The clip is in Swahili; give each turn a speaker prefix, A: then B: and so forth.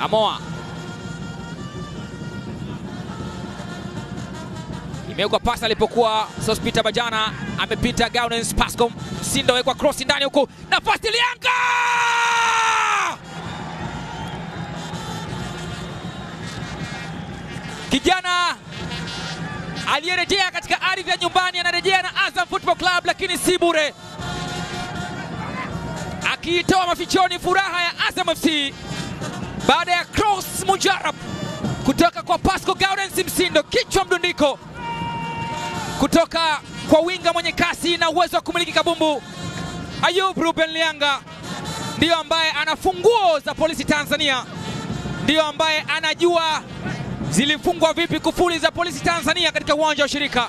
A: Amoa. Imewekwa pasi alipokuwa Sospita Bajana. Amepita Gaudens Pascom. Sindo wekwa cross ndani huku. Nafasi Lianga kijana aliyerejea katika ardhi ya nyumbani anarejea na Azam Football Club, lakini si bure, akiitoa mafichoni furaha ya Azam FC baada ya cross mujarab kutoka kwa Pasco Gaudens Msindo, kichwa mdundiko kutoka kwa winga mwenye kasi na uwezo wa kumiliki kabumbu. Ayub Ruben Lianga ndiyo ambaye anafunguo za polisi Tanzania, ndiyo ambaye anajua zilifungwa vipi kufuli za polisi Tanzania katika uwanja wa Shirika.